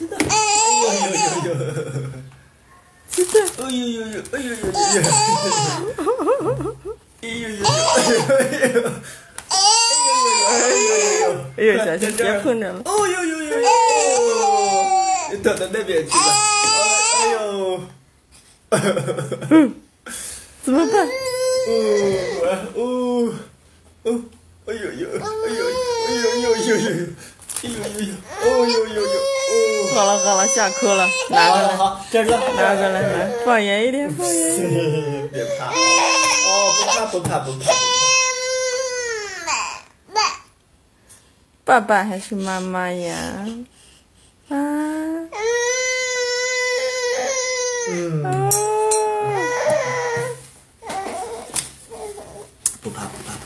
真的，哎呦呦呦呦，真的，哎呦呦呦，哎呦呦呦呦，哎呦呦呦，哎呦呦呦，哎呦呦呦，哎呦，小心别碰着了。哦呦呦呦呦，你躲到那边去吧。哎呦，怎么办？哦哦哦，哎呦呦，哎呦，哎呦呦呦呦，哎呦呦呦，哦呦呦呦，哦。好了好了，下课了，拿过来，这拿过来，来放远一点，放远一点，别怕，哦，不怕不怕不怕。爸爸还是妈妈呀？啊，嗯，不怕不怕。